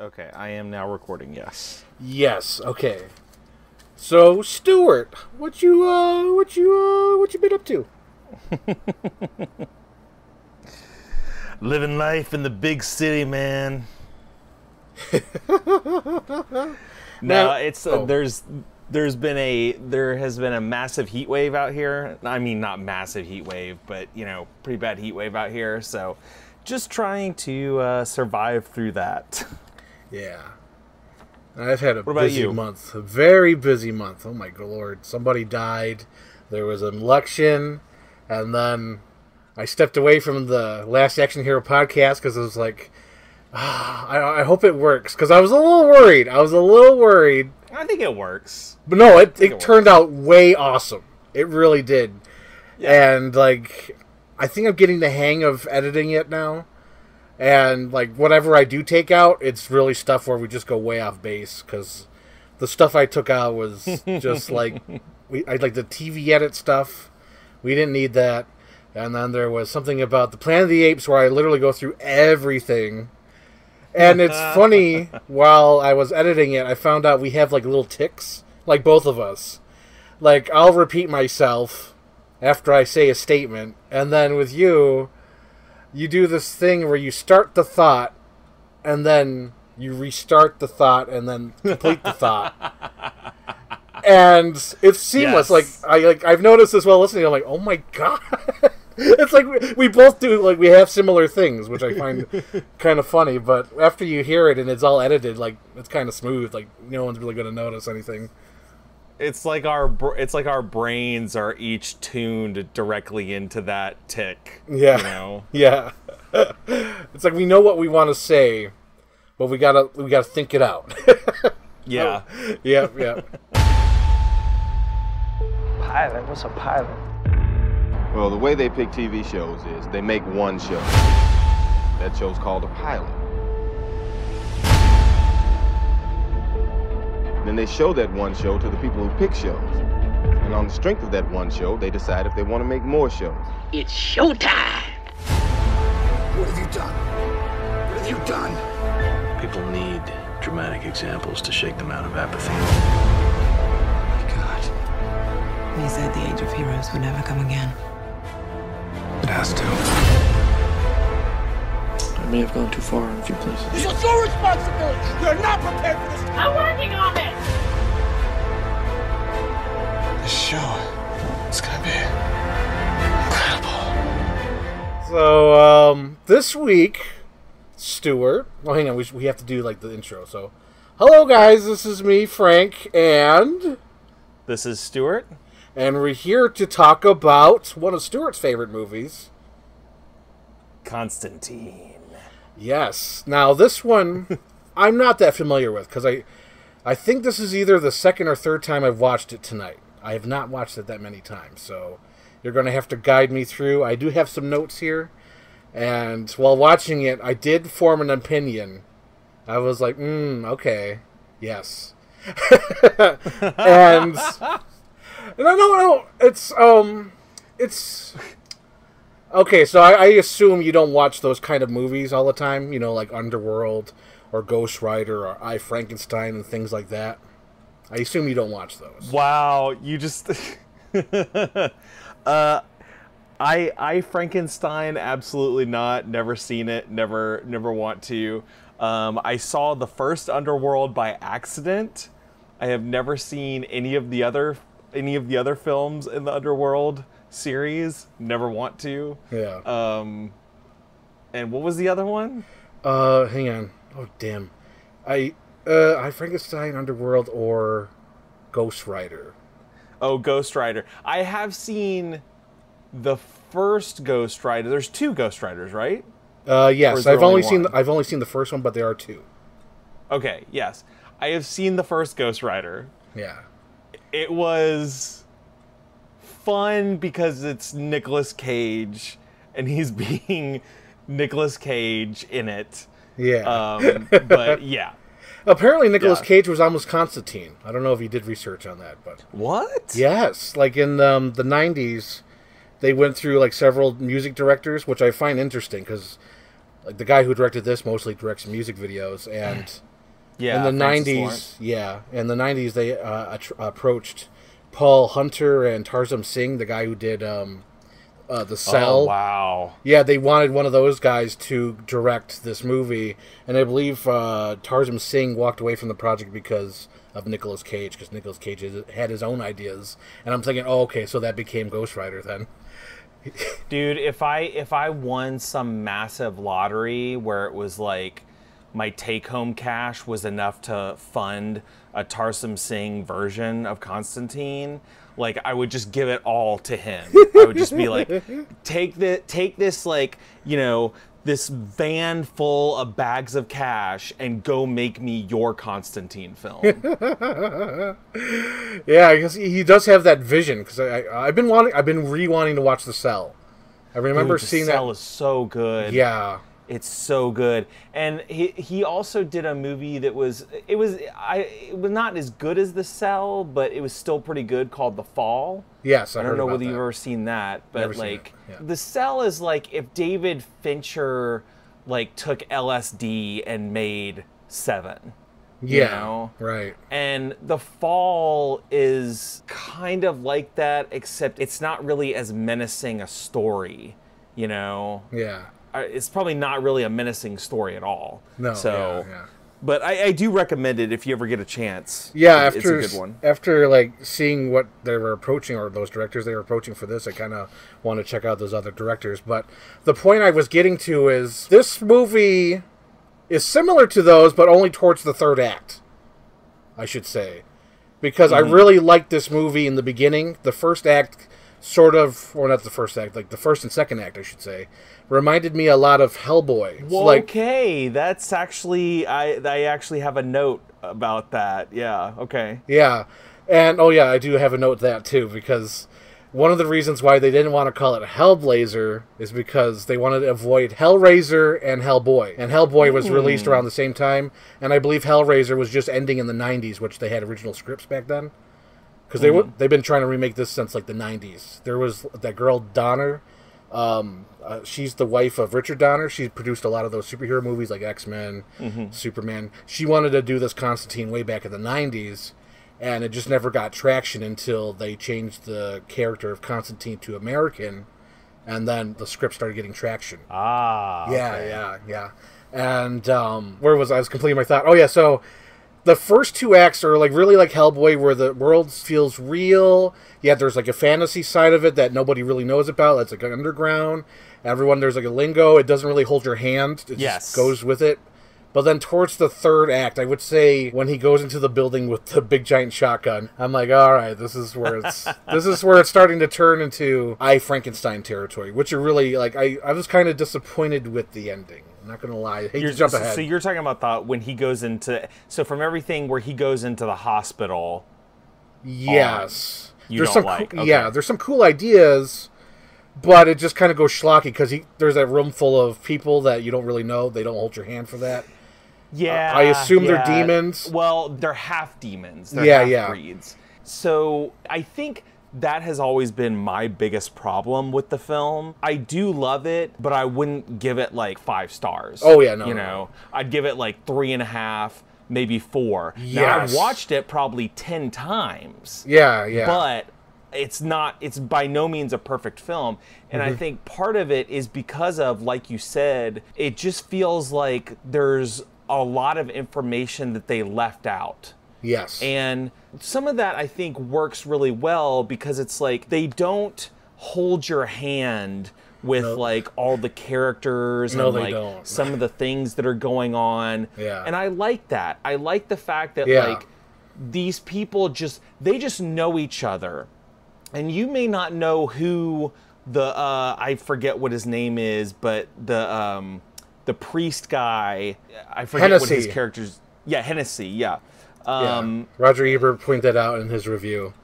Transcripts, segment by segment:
Okay, I am now recording. Yes. Yes. Okay. So, Stuart, what you uh, what you uh, what you been up to? Living life in the big city, man. no, Now- it's uh, oh. there's there's been a there has been a massive heat wave out here. I mean, not massive heat wave, but you know, pretty bad heat wave out here. So, just trying to uh, survive through that. Yeah. I've had a What busy you? month, a very busy month. Oh my good lord! Somebody died. There was an election, and then I stepped away from the Last Action Hero podcast because I was like, ah, I, I hope it works because I was a little worried. I was a little worried, I think it works. but no, it, it it turned out way awesome. It really did. And like, I think I'm getting the hang of editing it now. And like, whatever I do take out, it's really stuff where we just go way off base because the stuff I took out was just like, we I like the TV edit stuff. We didn't need that. And then there was something about the Planet of the Apes where I literally go through everything. And it's funny, while I was editing it, I found out we have like little ticks, like both of us. Like, I'll repeat myself after I say a statement, and then with you, you do this thing where you start the thought, and then you restart the thought, and then complete the thought. And it's seamless. Yes. Like I like I've noticed this while listening. I'm like, oh my god. it's like we, we both do like we have similar things, which I find kind of funny. But after you hear it and it's all edited, like it's kind of smooth. Like no one's really going to notice anything. It's like our it's like our brains are each tuned directly into that tick. Yeah. You know. Yeah, it's like we know what we want to say, but we gotta we gotta think it out. Yeah. yeah, yeah. Pilot? What's a pilot? Well, the way they pick TV shows is they make one show. That show's called a pilot. Then they show that one show to the people who pick shows. And on the strength of that one show, they decide if they want to make more shows. It's showtime. What have you done? What have you done? People need dramatic examples to shake them out of apathy. My God. They said the age of heroes would never come again. It has to. I may have gone too far in a few places. This is your responsibility. You're not prepared for this. I'm working on it. This show. It's gonna be incredible. So um, this week, Stuart. Well, hang on. We, we have to do like the intro. So, hello guys. This is me, Frank, and This is Stuart. and we're here to talk about one of Stuart's favorite movies. Constantine. Yes. Now this one, I'm not that familiar with because I, I think this is either the second or third time I've watched it tonight. I have not watched it that many times, so you're going to have to guide me through. I do have some notes here, and while watching it, I did form an opinion. I was like, mm, okay, yes, and no, no, no, it's um, it's Okay, so I, I assume you don't watch those kind of movies all the time, you know, like Underworld or Ghost Rider or I Frankenstein and things like that. I assume you don't watch those. Wow, you just uh I I Frankenstein absolutely not. Never seen it. Never never want to. Um, I saw the first Underworld by accident. I have never seen any of the other any of the other films in the Underworld series. Never want to. Yeah. Um, and what was the other one? Uh, hang on. Oh, damn. I uh, I Frankenstein, Underworld, or Ghost Rider. Oh, Ghost Rider. I have seen the first Ghost Rider. There's two Ghost Riders, right? Uh, yes, I've only only seen the, I've only seen the first one, but there are two. Okay, yes. I have seen the first Ghost Rider. Yeah. It was fun because it's Nicolas Cage and he's being Nicolas Cage in it. Yeah. Um, but yeah. Apparently, Nicolas yeah. Cage was almost Constantine. I don't know if you did research on that, but What? yes, like in um, the '90s, they went through like several music directors, which I find interesting because like the guy who directed this mostly directs music videos, and Yeah, in the Francis '90s, Lawrence. yeah, in the '90s they uh, approached Paul Hunter and Tarsem Singh, the guy who did um, uh, the Cell. Oh wow. Yeah, they wanted one of those guys to direct this movie, and I believe uh, Tarsem Singh walked away from the project because of Nicolas Cage, because Nicolas Cage had his own ideas. And I'm thinking, oh, okay, so that became Ghost Rider then. Dude, if I if I won some massive lottery where it was like my take home cash was enough to fund a Tarsem Singh version of Constantine, like I would just give it all to him. I would just be like, take the take this like, you know, this van full of bags of cash and go make me your Constantine film. Yeah, because he he does have that vision. Because I, I've been wanting, I've been re-wanting to watch The Cell. I remember Dude, the seeing Cell that. is so good. Yeah, It's so good, and he he also did a movie that was it was I it was not as good as The Cell, but it was still pretty good called The Fall. yes, I, I, don't know whether that. you've ever seen that, but Never like yeah. The Cell is like if David Fincher like took LSD and made Seven. you Yeah, know? right. And The Fall is kind of like that, except it's not really as menacing a story, you know? Yeah, it's probably not really a menacing story at all. no, So, yeah, yeah. but I, I do recommend it if you ever get a chance. Yeah, It's- after it's a good one. after like seeing what they were approaching or those directors they were approaching for this, I kind of want to check out those other directors. But the point I was getting to is this movie is similar to those, but only towards the third act. I should say, because Mm-hmm. I really liked this movie in the beginning. The first act, sort of, or not the first act, like the first and second act, I should say, reminded me a lot of Hellboy. Well, like okay, that's actually I I actually have a note about that. Yeah. Okay. Yeah. And oh yeah, I do have a note that too because one of the reasons why they didn't want to call it Hellblazer is because they wanted to avoid Hellraiser and Hellboy. And Hellboy was hmm. released around the same time, and I believe Hellraiser was just ending in the 90s, which they had original scripts back then. Because they w- they've been trying to remake this since like the 90s. There was that girl Donner. Um, uh, she's the wife of Richard Donner. She produced a lot of those superhero movies like X Men, Superman. She wanted to do this Constantine way back in the 90s, and it just never got traction until they changed the character of Constantine to American, and then the script started getting traction. Ah. Yeah, yeah, yeah. And um, where was I? I was completing my thought. Oh yeah, so the first two acts are like really like Hellboy, where the world feels real. Yeah, there's like a fantasy side of it that nobody really knows about. It's like underground. Everyone there's like a lingo. It doesn't really hold your hand. It Yes. just goes with it. But then towards the third act, I would say when he goes into the building with the big giant shotgun, I'm like, all right, this is where it's this is where it's starting to turn into I Frankenstein territory, which are really like I, I was kind of disappointed with the ending. I'm not gonna lie. I hate You're, to jump so- ahead. So you're talking about the when he goes into so from everything where he goes into the hospital. yes, you there's don't some like, cool, okay. yeah, there's some cool ideas, but it just kind of goes schlocky because he there's that room full of people that you don't really know. They don't hold your hand for that. Yeah. I assume they're demons. Well, they're half demons. They're Yeah, half yeah. breeds. So I think that has always been my biggest problem with the film. I do love it, but I wouldn't give it like five stars. Oh, yeah, no, You no, know, I'd give it like three and a half, maybe four. Now I've watched it probably ten times Yeah, yeah. but it's not it's by no means a perfect film and Mm-hmm. i think part of it is because of like you said it just feels like there's a lot of information that they left out yes. and some of that i think works really well because it's like they don't hold your hand with like all the characters No, and like don't. some of the things that are going on Yeah. and i like that i like the fact that Yeah. like these people just they just know each other and you may not know who the uh i forget what his name is but the um the priest guy i forget what his character's yeah hennessy yeah Yeah. um Roger Ebert pointed that out in his review.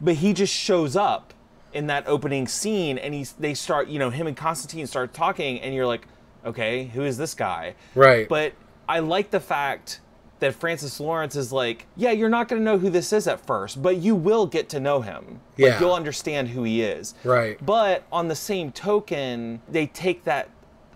but he just shows up in that opening scene and he's they start you know him and constantine start talking and you're like okay who is this guy Right. but i like the fact that francis lawrence is like yeah you're not going to know who this is at first but you will get to know him like Yeah. you'll understand who he is Right. but on the same token they take that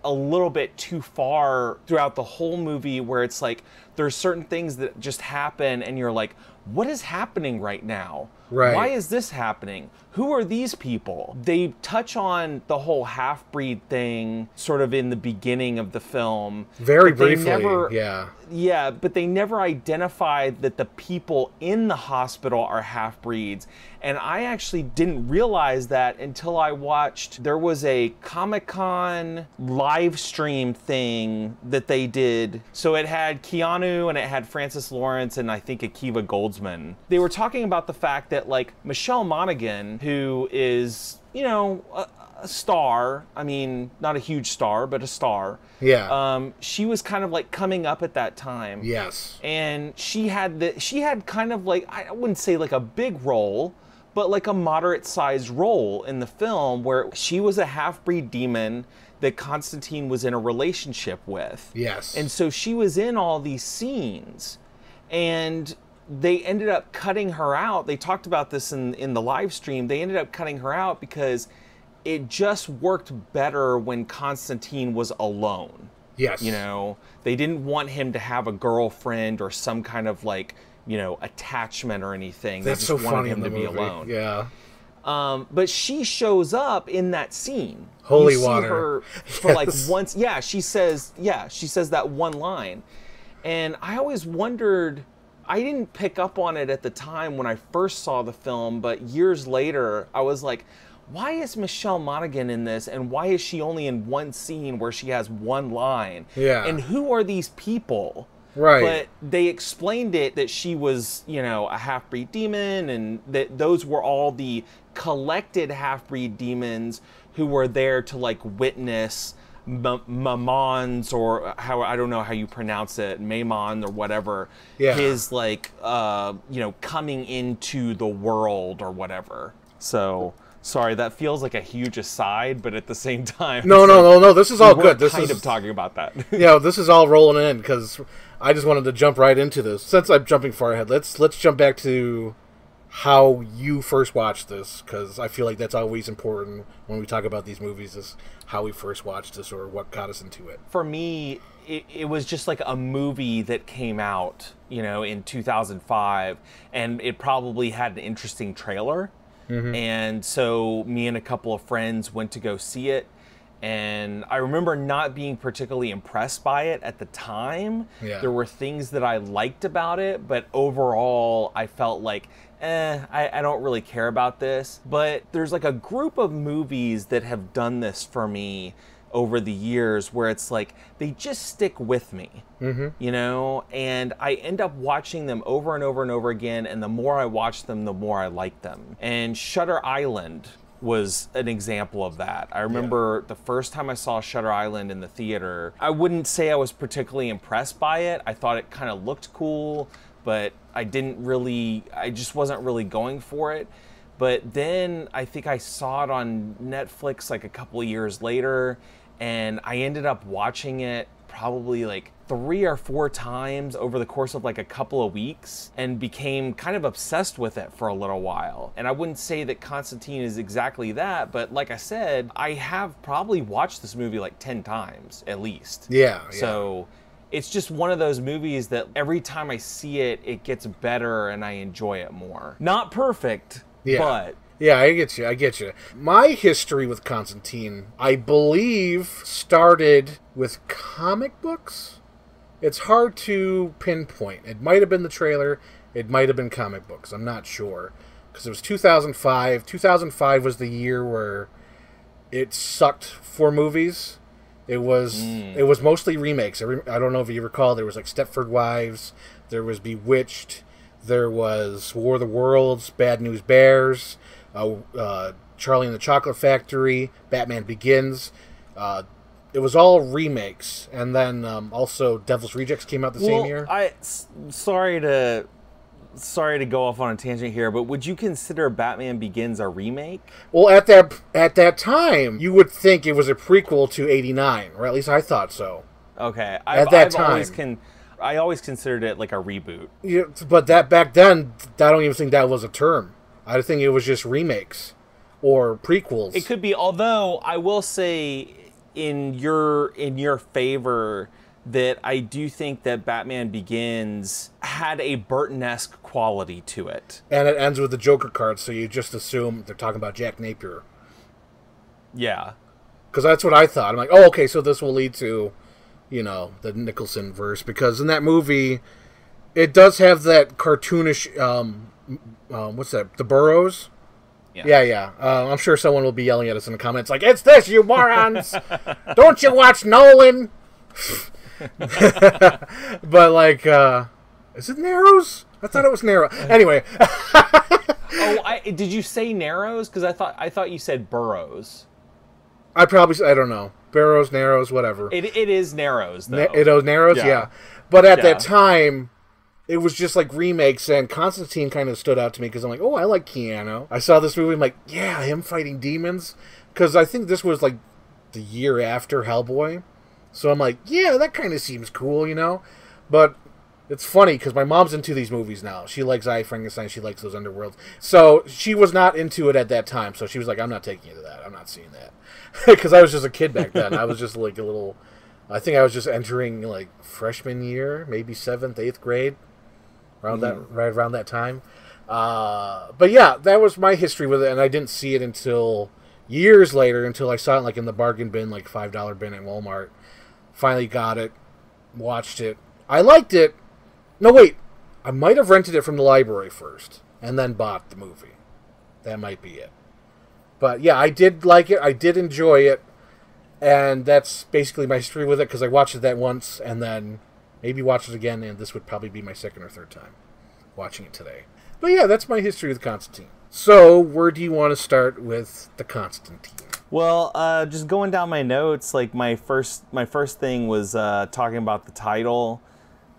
a little bit too far throughout the whole movie where it's like there's certain things that just happen and you're like what is happening right now Right. why is this happening who are these people they touch on the whole half-breed thing sort of in the beginning of the film Very briefly. never- yeah. yeah, but they never identify that the people in the hospital are half breeds. And I actually didn't realize that until I watched there was a Comic Con live stream thing that they did. So it had Keanu and it had Francis Lawrence and I think Akiva Goldsman. They were talking about the fact that like Michelle Monaghan, who is, you know, a, a star, I mean, not a huge star, but a star. Yeah. Um, she was kind of like coming up at that time. yes. And she had the she had kind of like I wouldn't say like a big role, but like a moderate sized role in the film where she was a half breed demon that Constantine was in a relationship with. Yes. And so she was in all these scenes. And they ended up cutting her out. They talked about this in, in the live stream. They ended up cutting her out because it just worked better when Constantine was alone. yes. You know, they didn't want him to have a girlfriend or some kind of like, you know, attachment or anything. That's they so just wanted funny him to be alone. Yeah. Um, but she shows up in that scene. Holy you water. her for like once. Yeah, she says. Yeah, she says that one line, and I always wondered. I didn't pick up on it at the time when I first saw the film, but years later, I was like, why is Michelle Monaghan in this, and why is she only in one scene where she has one line? Yeah. And who are these people? Right. But they explained it that she was, you know, a half breed demon, and that those were all the collected half breed demons who were there to like witness Mamon's or how I don't know how you pronounce it, Maimon or whatever. Yeah. His like, uh, you know, coming into the world or whatever. So. Sorry, that feels like a huge aside, but at the same time, No, no, like, no, no. This is all weren't good. This kind is of talking about that. you know, this is all rolling in because I just wanted to jump right into this. Since I'm jumping far ahead, let's let's jump back to how you first watched this because I feel like that's always important when we talk about these movies is how we first watched this or what got us into it. for me, it, it was just like a movie that came out, you know, in 2005, and it probably had an interesting trailer. Mm-hmm. And so me and a couple of friends went to go see it. And I remember not being particularly impressed by it at the time. Yeah. There were things that I liked about it, but overall, I felt like, eh, I, I don't really care about this. But there's like a group of movies that have done this for me over the years where it's like they just stick with me you know and i end up watching them over and over and over again and the more i watch them the more i like them and shutter island was an example of that. I remember the first time i saw shutter island in the theater i wouldn't say i was particularly impressed by it. I thought it kind of looked cool but i didn't really i just wasn't really going for it. But then I think I saw it on Netflix like a couple of years later, and I ended up watching it probably like three or four times over the course of like a couple of weeks and became kind of obsessed with it for a little while. And I wouldn't say that Constantine is exactly that, but like I said, I have probably watched this movie like 10 times at least. Yeah, yeah. So it's just one of those movies that every time I see it, it gets better and I enjoy it more. Not perfect, Yeah. but Yeah, I get you. I get you. My history with Constantine, I believe, started with comic books. It's hard to pinpoint. It might have been the trailer. It might have been comic books. I'm not sure because it was 2005. 2005 was the year where it sucked for movies. It was it was mostly remakes. I, re- I don't know if you recall. There was like Stepford Wives. There was Bewitched. There was War of the Worlds, Bad News Bears, uh, uh, Charlie and the Chocolate Factory, Batman Begins. Uh, it was all remakes, and then um, also Devil's Rejects came out the same year. I s- sorry to sorry to go off on a tangent here, but would you consider Batman Begins a remake? Well, at that at that time, you would think it was a prequel to '89, or at least I thought so. Okay, I've, At that I've always time. con- I always considered it like a reboot. Yeah, but that back then, I don't even think that was a term. I think it was just remakes or prequels. It could be, although I will say, in your in your favor that I do think that Batman Begins had a Burton-esque quality to it. And it ends with the Joker card, so you just assume they're talking about Jack Napier. Yeah. Because that's what I thought. I'm like, oh, okay, so this will lead to, you know, the Nicholson verse. Because in that movie, it does have that cartoonish, um, um what's that? The Burrows. Yeah. Yeah, yeah. Uh, I'm sure someone will be yelling at us in the comments like, "It's this, you morons! Don't you watch Nolan?" but like, uh, is it Narrows? I thought it was Narrow. Anyway, Oh, I, did you say Narrows? Because I thought I thought you said Burrows. I probably I don't know Burrows, Narrows, whatever. It, it is Narrows though. Na- it Narrows, yeah. Yeah. But at Yeah. that time, it was just like remakes, and Constantine kind of stood out to me because I'm like, oh, I like Keanu. I saw this movie, I'm like, yeah, him fighting demons, because I think this was like the year after Hellboy, so I'm like, yeah, that kind of seems cool, you know. But it's funny because my mom's into these movies now. She likes I Frankenstein. She likes those underworlds. So she was not into it at that time. So she was like, I'm not taking you to that. I'm not seeing that because I was just a kid back then. I was just like a little. I think I was just entering like freshman year, maybe seventh, eighth grade, around that right around that time. Uh, but yeah, that was my history with it, and I didn't see it until years later, until I saw it like in the bargain bin, like five dollar bin at Walmart. Finally got it, watched it. I liked it. No, wait, I might have rented it from the library first, and then bought the movie. That might be it. But yeah, I did like it. I did enjoy it and that's basically my history with it because I watched it that once and then maybe watch it again, and this would probably be my second or third time watching it today. But yeah, that's my history with Constantine. So, where do you want to start with the Constantine? Well, uh, just going down my notes, like my first my first thing was uh, talking about the title,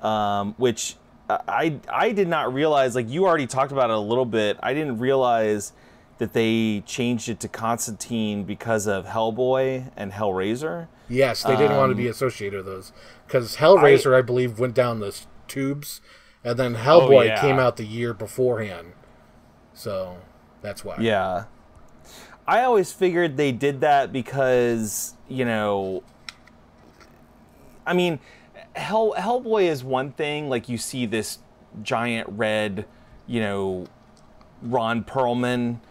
um, which I I did not realize. Like you already talked about it a little bit. I didn't realize that they changed it to Constantine because of Hellboy and Hellraiser. Yes, they didn't want to be um, associated with those because Hellraiser, I, believe, went down the tubes, and then Hellboy oh, yeah. came out the year beforehand. So that's why. Yeah. I always figured they did that because, you know, I mean, Hell Hellboy is one thing, like you see this giant red, you know, Ron Perlman.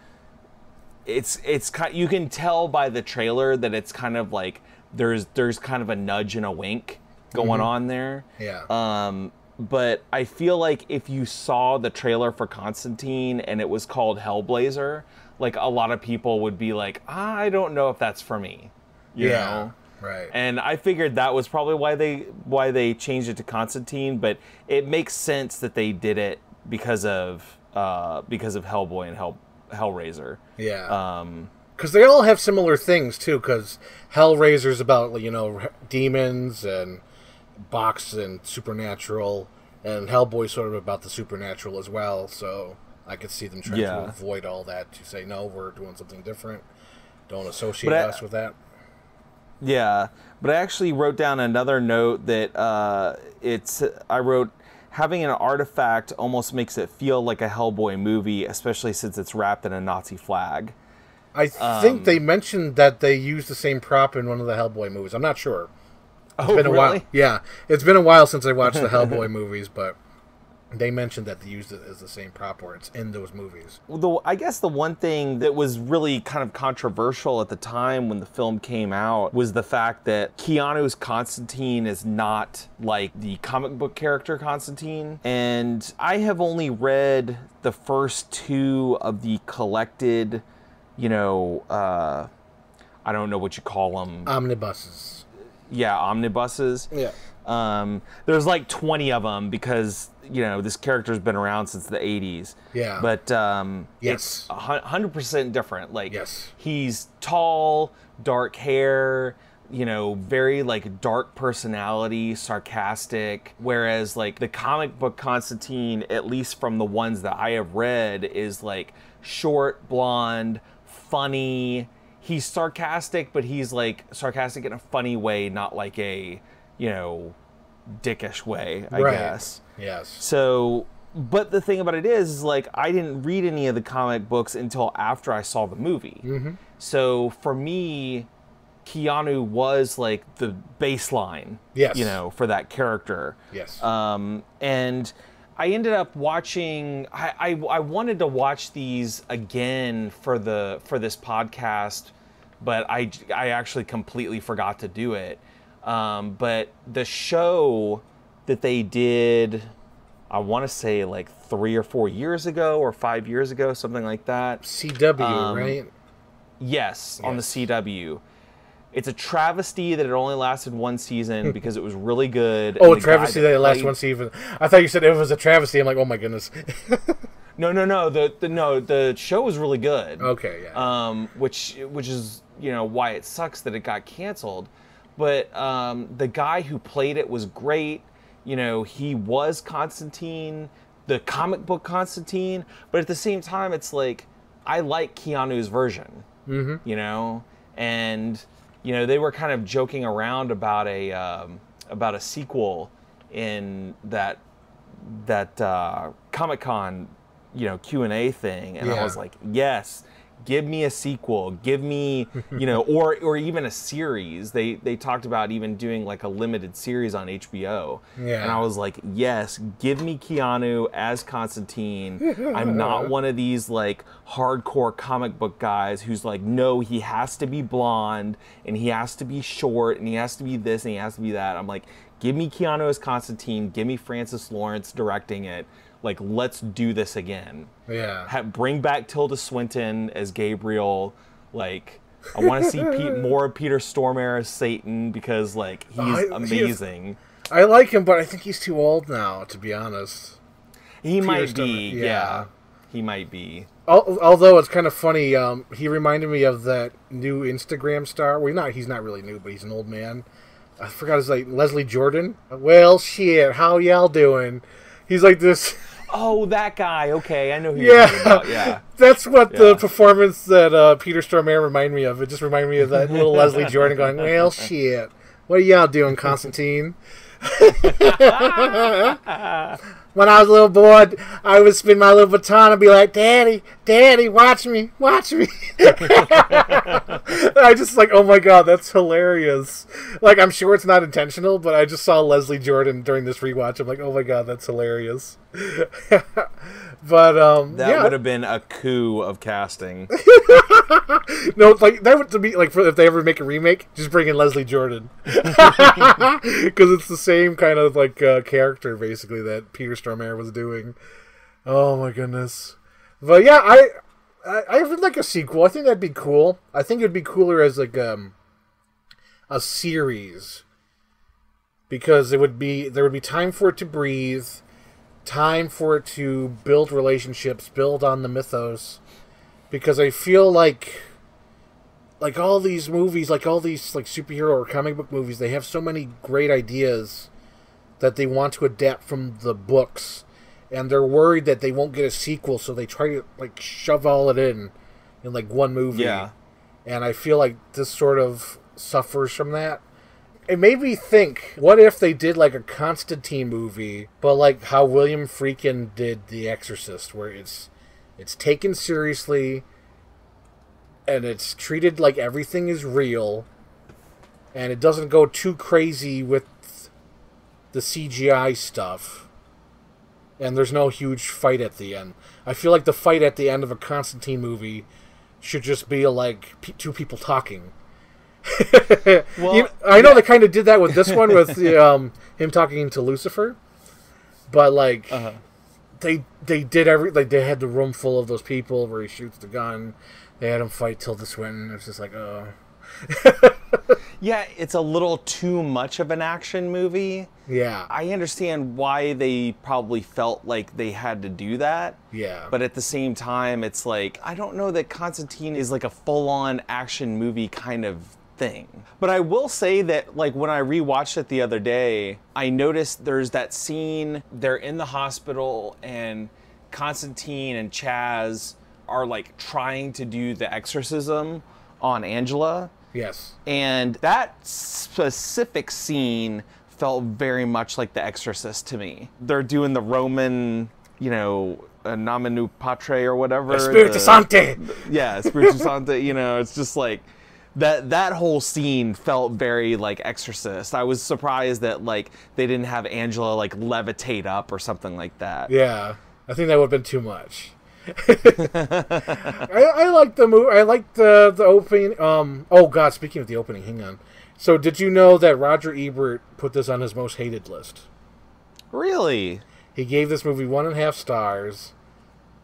It's it's kind you can tell by the trailer that it's kind of like there's there's kind of a nudge and a wink going on there. Yeah. Um, but I feel like if you saw the trailer for Constantine and it was called Hellblazer, like a lot of people would be like, I don't know if that's for me. You yeah. know? Right. And I figured that was probably why they why they changed it to Constantine, but it makes sense that they did it because of uh, because of Hellboy and Hell Hellraiser. yeah. Um, because they all have similar things too. Because Hellraiser's about you know demons and box and supernatural, and Hellboy's sort of about the supernatural as well. So I could see them trying Yeah. to avoid all that to say no, we're doing something different. Don't associate I- us with that. Yeah, but I actually wrote down another note that uh, it's. I wrote having an artifact almost makes it feel like a Hellboy movie, especially since it's wrapped in a Nazi flag. I Um, think they mentioned that they used the same prop in one of the Hellboy movies. I'm not sure. It's Oh, been a while. Yeah, it's been a while since I watched the Hellboy movies, but they mentioned that they used it as the same prop where it's in those movies. the I guess the one thing that was really kind of controversial at the time when the film came out was the fact that Keanu's Constantine is not like the comic book character Constantine. And I have only read the first two of the collected, you know, uh, I don't know what you call them. Omnibuses. yeah, omnibuses. Yeah. Um, there's like 20 of them because you know this character's been around since the 80s. Yeah. But um, Yes. it's 100% different. Like Yes. he's tall, dark hair, you know, very like dark personality, sarcastic. Whereas like the comic book Constantine, at least from the ones that I have read, is like short, blonde, funny. He's sarcastic, but he's like sarcastic in a funny way, not like a, you know, dickish way, I Right. guess. Yes. So, but the thing about it is, is like I didn't read any of the comic books until after I saw the movie. So for me, Keanu was like the baseline, Yes. you know, for that character. Yes. Um, and I ended up watching. I, I I wanted to watch these again for the for this podcast, but I I actually completely forgot to do it. Um, but the show that they did, I want to say like three or four years ago or five years ago, something like that. CW, um, right? Yes, on the Yes. CW. It's a travesty that it only lasted one season because it was really good. Oh, a travesty that it lasts played- one season. I thought you said it was a travesty. I'm like, oh my goodness. No, no, no. The, the no, the show was really good. okay, yeah. Um, which which is you know why it sucks that it got canceled, but um, the guy who played it was great. You know, he was Constantine, the comic book Constantine, but at the same time, it's like I like Keanu's version. Mm-hmm. You know, and you know they were kind of joking around about a um, about a sequel in that that uh, Comic Con, you know, Q and A thing, and I was like, yes, give me a sequel, give me, you know, or or even a series. They they talked about even doing like a limited series on HBO, Yeah. and I was like, yes, give me Keanu as Constantine. I'm not one of these like hardcore comic book guys who's like, no, he has to be blonde and he has to be short and he has to be this and he has to be that. I'm like, give me Keanu as Constantine, give me Francis Lawrence directing it. Like, let's do this again. yeah. Ha- bring back Tilda Swinton as Gabriel. Like, I want to see Pete, more of Peter Stormare as Satan because like he's I- he is- amazing. I like him, but I think he's too old now, to be honest. He might Stormare, be, yeah. yeah. He might be. Al- Although it's kind of funny, um, he reminded me of that new Instagram star. Well, not he's not really new, but he's an old man. I forgot his like Leslie Jordan. Well, shit, how y'all doing? He's like this. Oh, that guy. Okay, I know who you're talking Yeah, about. Yeah. That's what the performance that uh, Peter Stormare reminded me of. It just reminded me of that little Leslie Jordan going, "Well, shit, what are y'all doing, Constantine?" when I was a little boy, I would spin my little baton and be like, "Daddy, Daddy, watch me, watch me." I just like, oh my god, that's hilarious. Like, I'm sure it's not intentional, but I just saw Leslie Jordan during this rewatch. I'm like, oh my god, that's hilarious. but um, That yeah, would have been a coup of casting. no, like that would to be like for, if they ever make a remake, just bring in Leslie Jordan because it's the same kind of like uh, character basically that Peter Stormare was doing. Oh my goodness! But yeah, I, I I would like a sequel. I think that'd be cool. I think it'd be cooler as like um a series because it would be there would be time for it to breathe, time for it to build relationships, build on the mythos because I feel like like all these movies, like all these like superhero or comic book movies, they have so many great ideas that they want to adapt from the books and they're worried that they won't get a sequel so they try to like shove all it in in like one movie. Yeah. And I feel like this sort of suffers from that. It made me think, what if they did like a Constantine movie, but like how William Friedkin did The Exorcist, where it's it's taken seriously and it's treated like everything is real and it doesn't go too crazy with the CGI stuff. And there's no huge fight at the end. I feel like the fight at the end of a Constantine movie should just be like two people talking. Well, You- I know they kind of did that with this one with the, um, him talking to Lucifer, but like Uh-huh. they they did every like they had the room full of those people where he shoots the gun. They had him fight till Tilda Swinton. It's just like oh Yeah, it's a little too much of an action movie. yeah I understand why they probably felt like they had to do that. yeah. But at the same time, it's like, I don't know that Constantine is like a full on action movie kind of thing. But I will say that, like, when I rewatched it the other day, I noticed there's that scene, they're in the hospital, and Constantine and Chaz are like trying to do the exorcism on Angela. yes And that specific scene felt very much like The Exorcist to me. They're doing the Roman, you know, uh, nominu patre or whatever. Espiritu the- Sante. Yeah, Spiritu Santa. You know, it's just like that that whole scene felt very like Exorcist. I was surprised that like they didn't have Angela like levitate up or something like that. Yeah, I think that would have been too much. I, I like the movie. I like the the opening. Um. Oh God, speaking of the opening, hang on. So, did you know that Roger Ebert put this on his most hated list? Really? He gave this movie one and a half stars,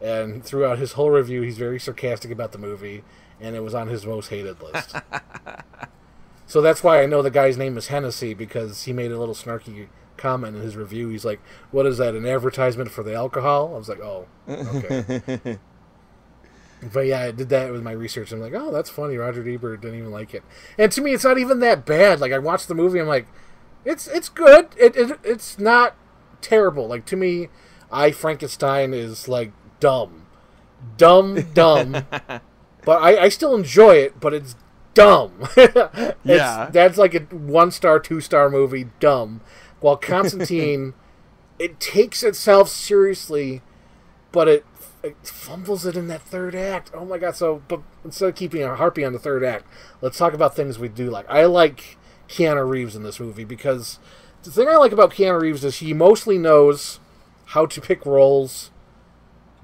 and throughout his whole review, he's very sarcastic about the movie, and it was on his most hated list. so that's why I know the guy's name is Hennessy because he made a little snarky comment in his review. He's like, "What is that? An advertisement for the alcohol?" I was like, "Oh, okay." but yeah, I did that with my research. I'm like, "Oh, that's funny." Roger Ebert didn't even like it, and to me, it's not even that bad. Like I watched the movie, I'm like, "It's it's good. It, it it's not terrible." Like to me, I Frankenstein is like dumb, dumb, dumb. but I, I still enjoy it. But it's dumb. It's- Yeah. that's like a one star, two star movie. Dumb. While Constantine, it takes itself seriously, but it, it fumbles it in that third act. Oh my god! So, but instead of keeping a harpy on the third act, let's talk about things we do like. I like Keanu Reeves in this movie because the thing I like about Keanu Reeves is he mostly knows how to pick roles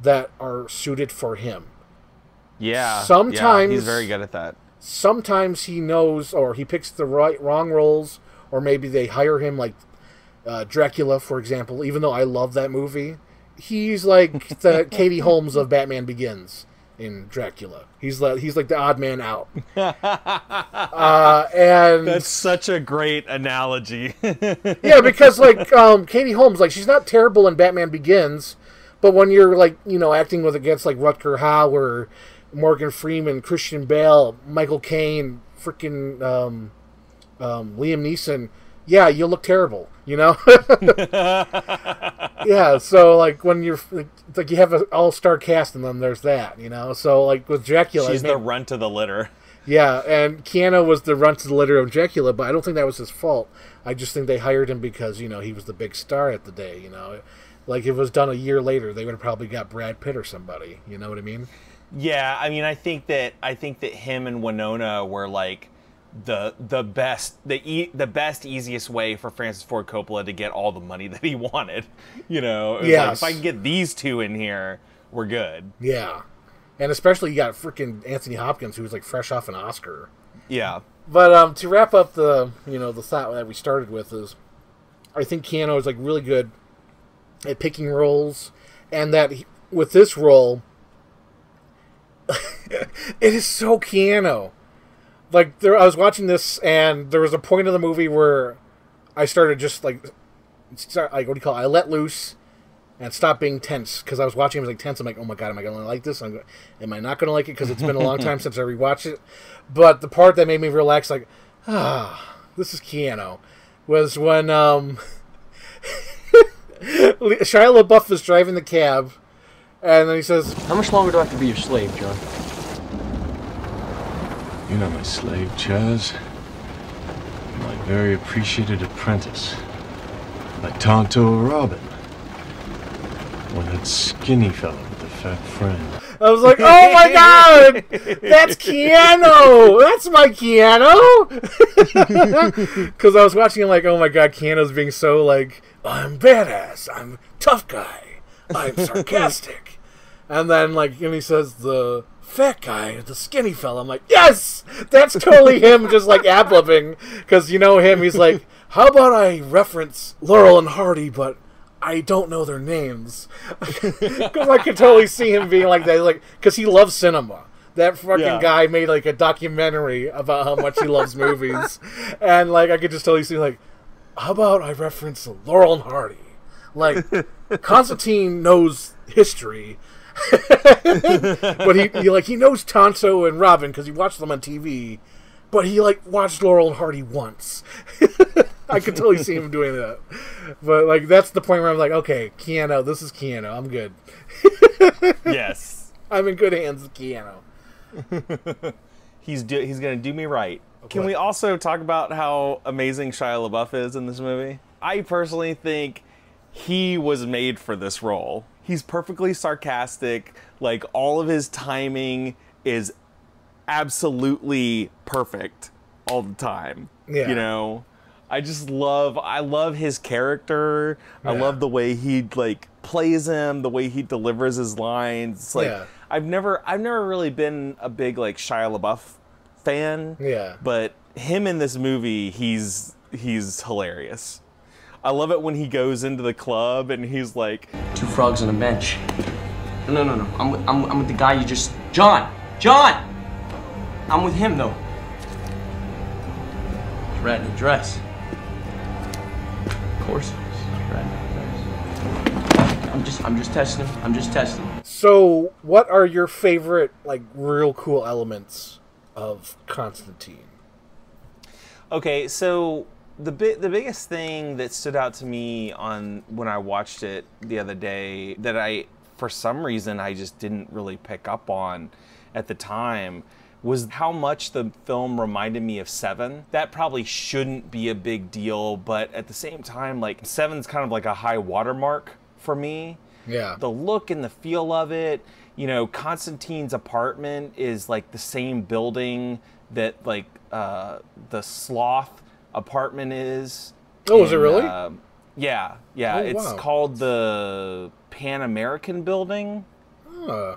that are suited for him. Yeah. yeah, Sometimes- he's very good at that. sometimes he knows or he picks the right wrong roles or maybe they hire him like uh, Dracula for example even though I love that movie he's like the Katie Holmes of Batman Begins in Dracula he's like he's like the odd man out uh, and That's such a great analogy. yeah, because like um, Katie Holmes, like she's not terrible in Batman Begins, but when you're like you know acting with against like Rutger Hauer, Morgan Freeman, Christian Bale, Michael Caine, freaking um, um, Liam Neeson, yeah, you look terrible, you know. yeah, so like when you're like, it's like you have an all star cast and then there's that, you know. So like with Dracula, She's it the runt of the litter. yeah, and Keanu was the runt of the litter of Dracula, but I don't think that was his fault. I just think they hired him because you know he was the big star at the day. You know, like if it was done a year later, they would have probably got Brad Pitt or somebody. You know what I mean? Yeah, I mean, I think that I think that him and Winona were like the the best the e- the best easiest way for Francis Ford Coppola to get all the money that he wanted. You know, was like, if I can get these two in here, we're good. Yeah, and especially you got freaking Anthony Hopkins, who was like fresh off an Oscar. Yeah, But um, to wrap up the you know the thought that we started with is, I think Keanu is like really good at picking roles, and that he, with this role, it is so Keanu. Like there, I was watching this, and there was a point in the movie where I started just like, start, like what do you call? It? I let loose and stop being tense because I was watching. I was like tense. I'm like, oh my god, am I gonna like this? I'm, am I not gonna like it because it's been a long time since I rewatched it? But the part that made me relax, like, ah, this is Keanu, was when um, Shia LaBeouf is driving the cab, and then he says, How much longer do I have to be your slave, John? You're not my slave, Chaz. You're my very appreciated apprentice. Like Tonto or Robin. One that skinny fella with the fat friend. I was like, oh my god, that's Keanu. That's my Keanu. Because I was watching it like, oh my god, Keanu's being so like, I'm badass. I'm tough guy. I'm sarcastic. and then like, and he says the fat guy, the skinny fella. I'm like, yes, that's totally him, just like ab. Because you know him, he's like, how about I reference Laurel and Hardy, but I don't know their names because I could totally see him being like that, like because he loves cinema. That fucking Yeah. guy made like a documentary about how much he loves movies, and like I could just totally see like, how about I reference Laurel and Hardy? Like Constantine knows history, but he, he like he knows Tonto and Robin because he watched them on TV, but he like watched Laurel and Hardy once. I could totally see him doing that. But like that's the point where I'm like, okay, Keanu, this is Keanu. I'm good. yes, I'm in good hands with Keanu. he's do- he's gonna do me right. Can What? we also talk about how amazing Shia LaBeouf is in this movie? I personally think he was made for this role. He's perfectly sarcastic. Like all of his timing is absolutely perfect all the time. Yeah. You know, I just love I love his character. I love the way he like plays him, the way he delivers his lines. It's like Yeah. I've never I've never really been a big like Shia LaBeouf fan. Yeah. But him in this movie, he's he's hilarious. I love it when he goes into the club and he's like, Two frogs on a bench. No, no, no. I'm with, I'm, I'm with the guy you just. John! John! I'm with him, though. He's red in a dress. Of course. Red in a dress. I'm just, I'm just testing him. I'm just testing him. So, what are your favorite, like, real cool elements of Constantine? Okay, so the bi- the biggest thing that stood out to me on when I watched it the other day that I for some reason I just didn't really pick up on at the time was how much the film reminded me of Seven. That probably shouldn't be a big deal, but at the same time, like Seven's kind of like a high watermark for me Yeah. the look and the feel of it. You know, Constantine's apartment is like the same building that like uh, the sloth apartment is. Oh, is it really? uh, yeah, yeah. Oh, it's wow. called the Pan American Building. Uh,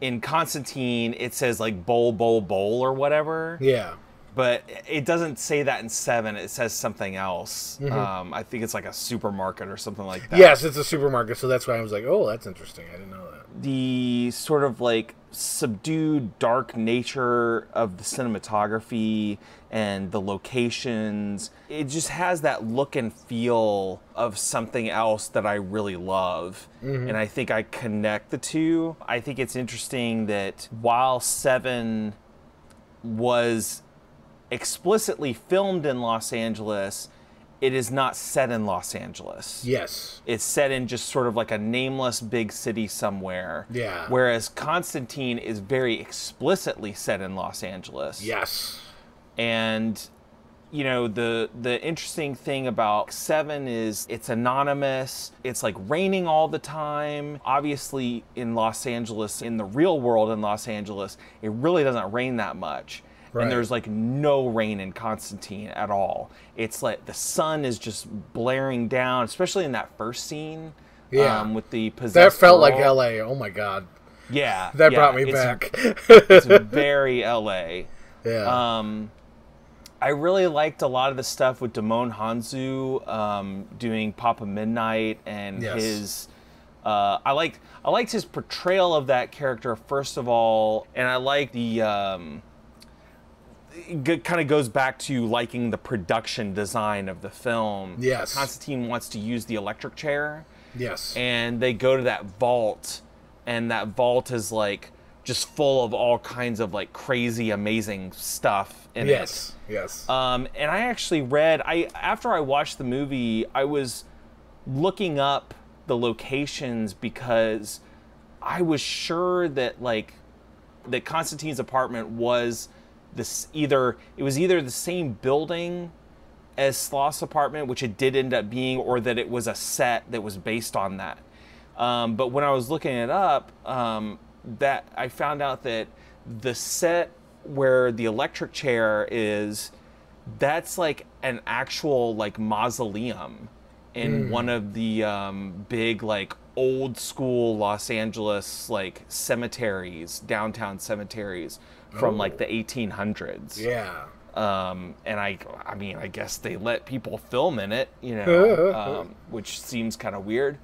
In Constantine, it says like bowl, bowl, bowl or whatever yeah. But it doesn't say that in seven. It says something else. Mm-hmm. Um, I think it's like a supermarket or something like that. Yes, it's a supermarket, so that's why I was like, oh, that's interesting. I didn't know that. the sort of like subdued dark nature of the cinematography and the locations it just has that look and feel of something else that i really love and i think i connect the two i think it's interesting that while seven was explicitly filmed in los angeles it is not set in los angeles Yes. it's set in just sort of like a nameless big city somewhere. Yeah. Whereas Constantine is very explicitly set in Los Angeles. Yes. And you know, the the interesting thing about 7 is it's anonymous. It's like raining all the time. Obviously in Los Angeles, in the real world in Los Angeles, it really doesn't rain that much. Right. And there's like no rain in Constantine at all. It's like the sun is just blaring down, especially in that first scene. Yeah. Um, with the possessed That felt like. LA. Oh my god. Yeah. That yeah, brought me it's- back. it's very LA. yeah. Um, I really liked a lot of the stuff with Djimon Hounsou um, doing Papa Midnight and Yes. his. Uh, I liked I liked his portrayal of that character first of all, and I like the. Um, kind of goes back to liking the production design of the film. Yes. Constantine wants to use the electric chair yes. and they go to that vault and that vault is like just full of all kinds of like crazy amazing stuff in yes. Yes. it um, and i actually read i after i watched the movie i was looking up the locations because i was sure that like that constantine's apartment was this either it was either the same building as Sloth's apartment, which it did end up being, or that it was a set that was based on that. Um, but when I was looking it up, um, that I found out that the set where the electric chair is, that's like an actual like mausoleum in one of the um, big like old school Los Angeles like cemeteries, downtown cemeteries from like the 1800s yeah. um, and I, I mean, I guess they let people film in it, you know, um, which seems kind of weird,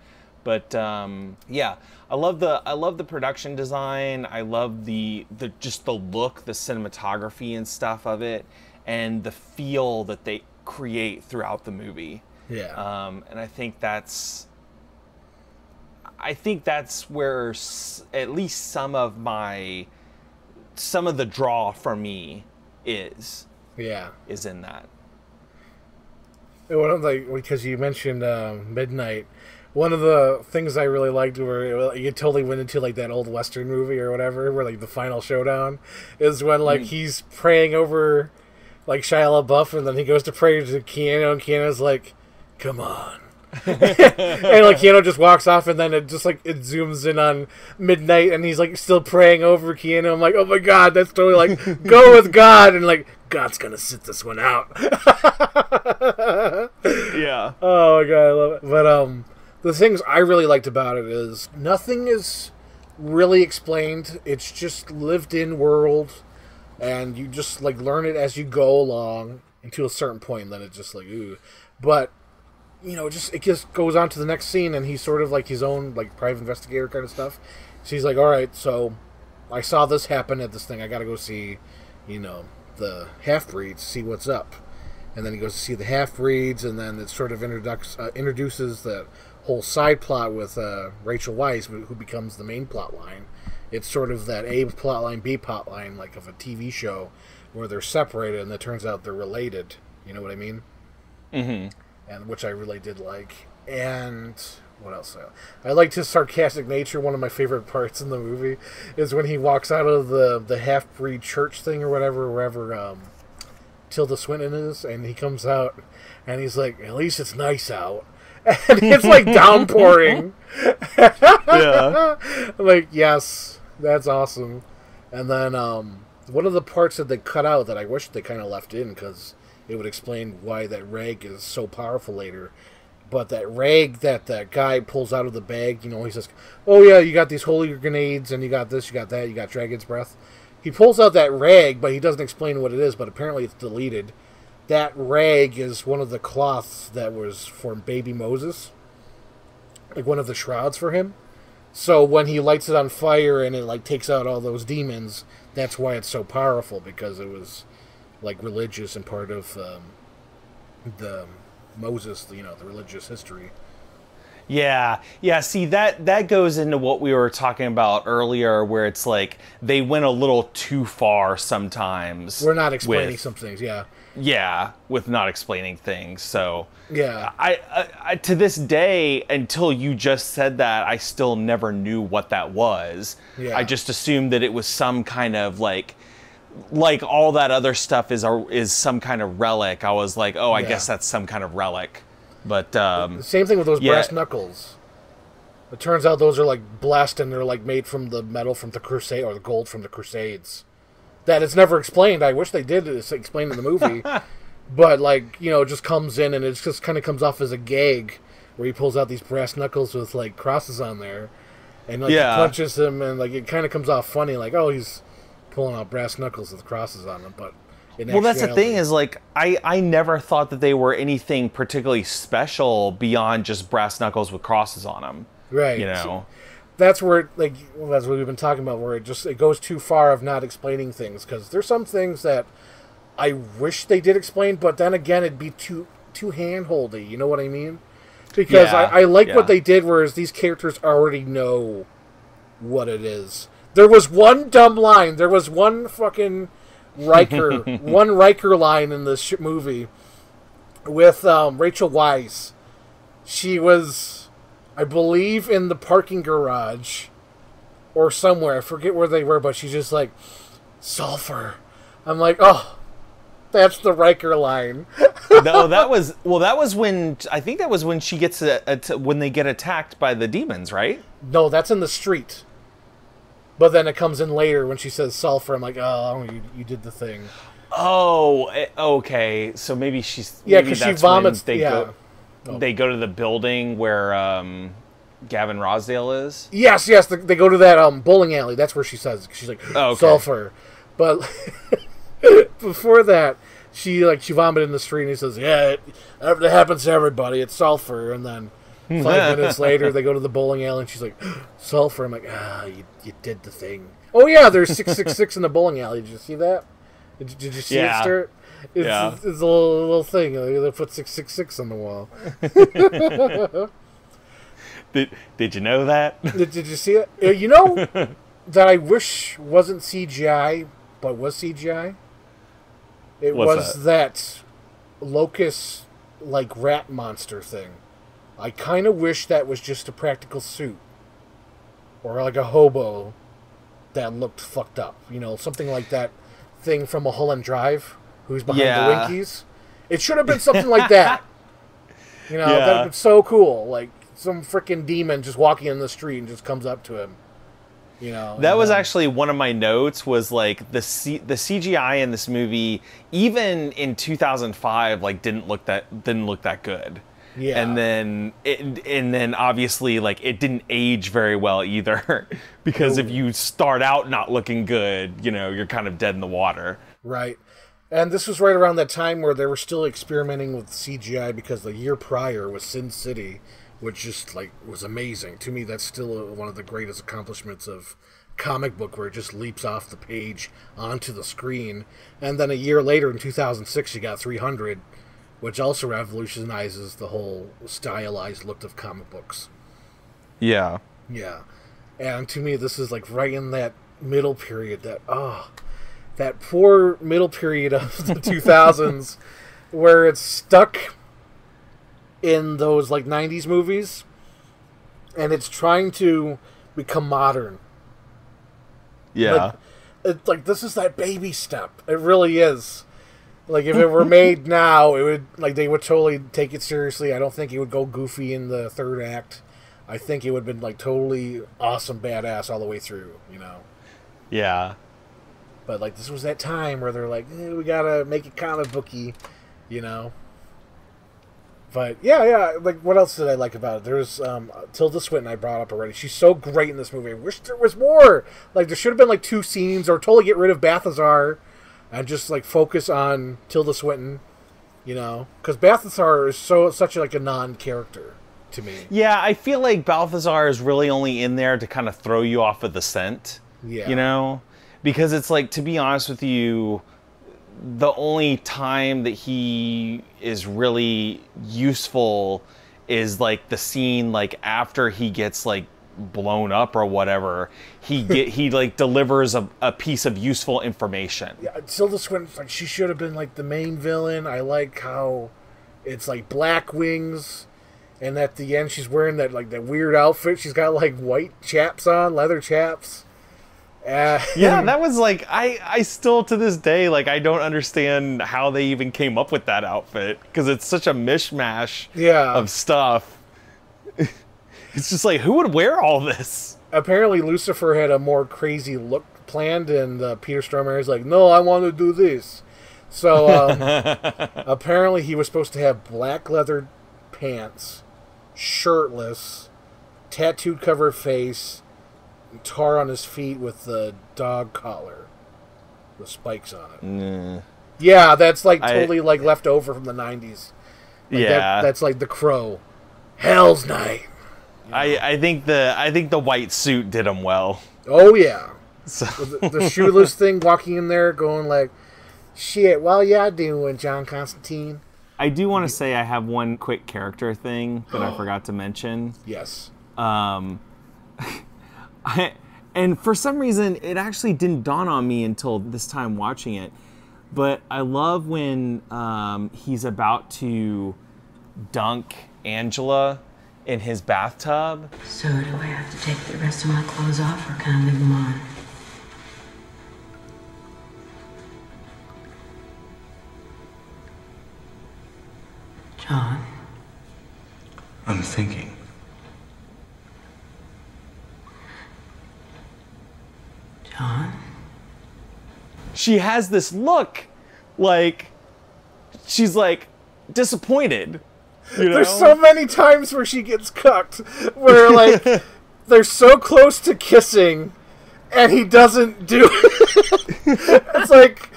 but um, yeah, I love the, I love the production design. I love the, the just the look, the cinematography and stuff of it, and the feel that they create throughout the movie. Yeah. Um, and I think that's, I think that's where s- at least some of my, some of the draw for me is yeah. is in that. One of the because you mentioned um, midnight. One of the things I really liked where you totally went into like that old western movie or whatever, where like the final showdown is when like he's praying over like Shia LaBeouf, and then he goes to pray to Keanu, and Keanu's like, "Come on." And like Keanu just walks off, and then it just like it zooms in on midnight, and he's like still praying over Keanu. I'm like, oh my god, that's totally like go with God, and like God's gonna sit this one out. Yeah. Oh my god, I love it. But um, the things I really liked about it is nothing is really explained. It's just lived in world, and you just like learn it as you go along until a certain point. And then it's just like ooh, but you know, just it just goes on to the next scene, and he's sort of like his own like private investigator kind of stuff. So he's like, all right, so I saw this happen at this thing. I got to go see, you know, the half breeds, see what's up. And then he goes to see the half breeds, and then it sort of introduces uh, introduces that whole side plot with uh, Rachel Weisz, who who becomes the main plot line. It's sort of that A plot line, B plot line, like of a TV show, where they're separated, and it turns out they're related. You know what I mean? Mm-hmm. And which I really did like. And what else? I liked his sarcastic nature. One of my favorite parts in the movie is when he walks out of the the half breed church thing or whatever, wherever um, Tilda Swinton is, and he comes out and he's like, "At least it's nice out." And it's like downpouring. Yeah. Like, yes, that's awesome. And then um, one of the parts that they cut out that I wish they kind of left in because it would explain why that rag is so powerful later. But that rag that that guy pulls out of the bag, you know, he says, "Oh yeah, you got these holy grenades, and you got this, you got that, you got dragon's breath." He pulls out that rag, but he doesn't explain what it is. But apparently, it's deleted. That rag is one of the cloths that was for baby Moses, like one of the shrouds for him. So when he lights it on fire and it like takes out all those demons, that's why it's so powerful because it was like religious and part of um, the Moses, you know, the religious history. Yeah, yeah. See that that goes into what we were talking about earlier, where it's like they went a little too far sometimes. We're not explaining with- some things, yeah, Yeah, with not explaining things. So yeah, I, I, I to this day, until you just said that, I still never knew what that was. Yeah. I just assumed that it was some kind of like, like all that other stuff is a, is some kind of relic. I was like, oh, I Yeah. guess that's some kind of relic. But um, Same thing with those Yeah. brass knuckles. It turns out those are like blessed and they're like made from the metal from the crusade or the gold from the crusades. That it's never explained. I wish they did it's explained in the movie. but like, you know, it just comes in and it just kind of comes off as a gag where he pulls out these brass knuckles with like crosses on there. And like Yeah. he punches him and like it kind of comes off funny like, oh, he's pulling out brass knuckles with crosses on them, but in well, that's the thing is like I I never thought that they were anything particularly special beyond just brass knuckles with crosses on them. right. You know. that's where it, like well, that's what we've been talking about where it just it goes too far of not explaining things because there's some things that i wish they did explain but then again it'd be too too hand-holdy you know what i mean because Yeah, I, I like yeah. what they did whereas these characters already know what it is there was one dumb line there was one fucking Riker one Riker line in this sh- movie with um, Rachel Weisz she was I believe in the parking garage or somewhere. I forget where they were, but she's just like sulfur. I'm like, oh, that's the Riker line. no, that was well. That was when I think that was when she gets a, a t- when they get attacked by the demons, right? no, that's in the street. But then it comes in later when she says sulfur. I'm like, oh, you, you did the thing. Oh, eh, okay. So maybe she's Yeah, maybe 'cause she vomits- They yeah. go, they go to the building where um, Gavin Rossdale is. Yes, yes, they, they go to that um, bowling alley. That's where she says she's like Oh, okay. sulfur. But before that, she like she vomited in the street, and he says, "Yeah, it, it happens to everybody. It's sulfur." And then five minutes later, they go to the bowling alley, and she's like, "Sulfur." I'm like, "Ah, you, you did the thing." Oh yeah, there's six six six in the bowling alley. Did you see that? Did, you- did you see Yeah. it, Stuart? It's, Yeah. it's, a little, little thing. They put six six six on the wall. Did Did you know that? Did, did you see it? Uh, You know that I wish wasn't CGI, but was CGI. It What's was that? locust like rat monster thing. I kind of wish that was just a practical suit, or like a hobo that looked fucked up. You know, something like that thing from a Mulholland Drive, who's behind Yeah. the Winkies. It should have been something like that. You know, Yeah. that's so cool. Like some freaking demon just walking in the street and just comes up to him. You know, That was then- actually one of my notes. Was like the C- the CGI in this movie, even in 2005, like didn't look that didn't look that good. Yeah. And then it, and then obviously like it didn't age very well either, because if you start out not looking good, you know you're kind of dead in the water. Right. And this was right around that time where they were still experimenting with CGI because the year prior was Sin City, which just like was amazing. To me, that's still a, one of the greatest accomplishments of comic book where it just leaps off the page onto the screen. And then a year later in 2006 you got 300, which also revolutionizes the whole stylized look of comic books. Yeah. Yeah. And to me, this is like right in that middle period that, oh, that poor middle period of the 2000s where it's stuck in those like 90s movies and it's trying to become modern. Yeah. Like, it's like this is that baby step. It really is. Like if it were made now, it would like they would totally take it seriously. I don't think it would go goofy in the third act. I think it would have been like totally awesome, badass all the way through. You know. yeah. But like this was that time where they're like, eh, we gotta make it comic booky, you know. But yeah, yeah. Like, what else did I like about it? There's um, Tilda Swinton. I brought up already. She's so great in this movie. I wish there was more. Like, there should have been like two scenes, or totally get rid of Balthazar, and just like focus on Tilda Swinton. You know, because Balthazar is so such like a non-character to me. Yeah, I feel like Balthazar is really only in there to kind of throw you off of the scent. Yeah. You know? Because it's like, to be honest with you, the only time that he is really useful is like the scene like after he gets like blown up or whatever he get he like delivers a, a piece of useful information Yeah, Tilda Swinton, like she should have been like the main villain. I like how it's like black wings, and at the end she's wearing that like that weird outfit. She's got like white chaps on, leather chaps. Uh, yeah that was like i i still to this day like i don't understand how they even came up with that outfit because it's such a mishmash Yeah. of stuff it's just like who would wear all this apparently Lucifer had a more crazy look planned, and uh, Peter Stormare is like, "No, I want to do this." So um, apparently he was supposed to have black leather pants, shirtless, tattooed cover face, tar on his feet with the dog collar, with spikes on it. Nah. Yeah, that's like I- totally like left over from the '90s. Like, that- yeah that's like the Crow, Hell's Night. I, I think the I think the white suit did him well. Oh yeah. So the, the shoeless thing walking in there going like shit while y'all doing john constantine I do want to say I have one quick character thing that I forgot to mention. yes Um, I, and for some reason, it actually didn't dawn on me until this time watching it. But I love when um, he's about to dunk Angela in his bathtub. So do I have to take the rest of my clothes off or can I leave them on? John, I'm thinking. John, She has this look like she's like disappointed. You know? there's so many times where she gets cucked where like they're so close to kissing and he doesn't do it it's like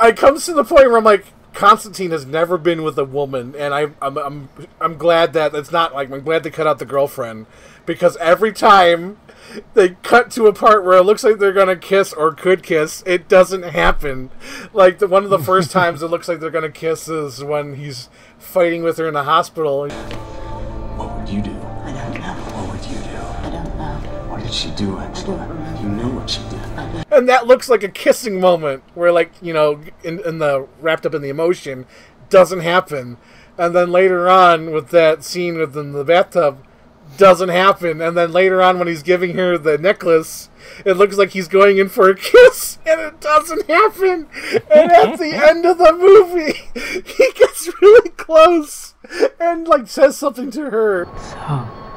it comes to the point where i'm like constantine has never been with a woman and I, I'm, I'm i'm glad that it's not like i'm glad they cut out the girlfriend because every time they cut to a part where it looks like they're gonna kiss or could kiss it doesn't happen. Like the, one of the first times it looks like they're gonna kiss is when he's fighting with her in the hospital did she do, Angela? You know what she did. and that looks like a kissing moment where like you know in, in the wrapped up in the emotion doesn't happen and then later on with that scene within the bathtub doesn't happen. And then later on, when he's giving her the necklace, it looks like he's going in for a kiss, and it doesn't happen. And at the end of the movie, he gets really close and like says something to her. So,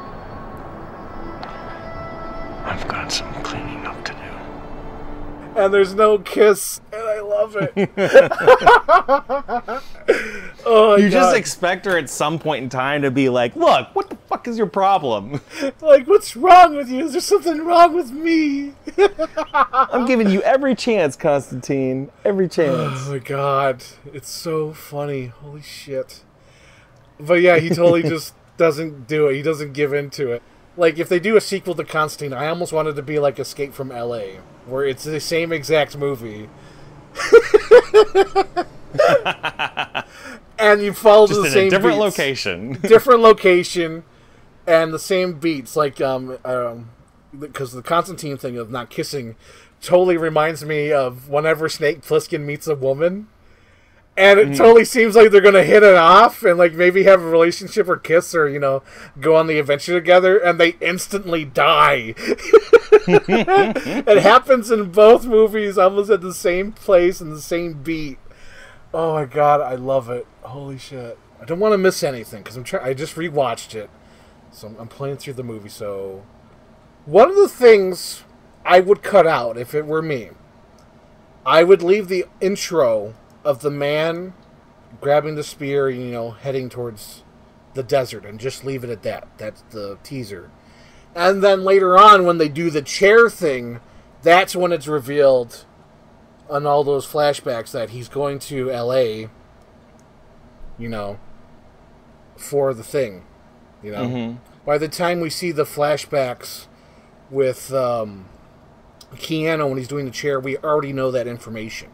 I've got some cleaning up to do. and there's no kiss, and I love it. oh, You just expect her at some point in time to be like, "Look, what the fuck is your problem? like, what's wrong with you? Is there something wrong with me? I'm giving you every chance, Constantine. Every oh chance." Oh my god, it's so funny. Holy shit. But yeah, he totally just doesn't do it. He doesn't give in to it. Like if they do a sequel to Constantine, I almost wanted to be like Escape from LA, where it's the same exact movie. and you follow Just the in same a different beats. location. different location and the same beats like um um because the Constantine thing of not kissing totally reminds me of whenever Snake Plissken meets a woman and it mm. totally seems like they're gonna hit it off and like maybe have a relationship or kiss or you know go on the adventure together and they instantly die it happens in both movies almost at the same place and the same beat Oh my god, I love it. Holy shit. I don't want to miss anything because I'm trying. I just rewatched it, so I'm, I'm playing through the movie. So, one of the things I would cut out if it were me, I would leave the intro of the man grabbing the spear, you know, heading towards the desert, and just leave it at that. That's the teaser. And then later on, when they do the chair thing, that's when it's revealed on all those flashbacks that he's going to LA, you know, for the thing, you know. By the time we see the flashbacks with um, Keanu when he's doing the chair, we already know that information.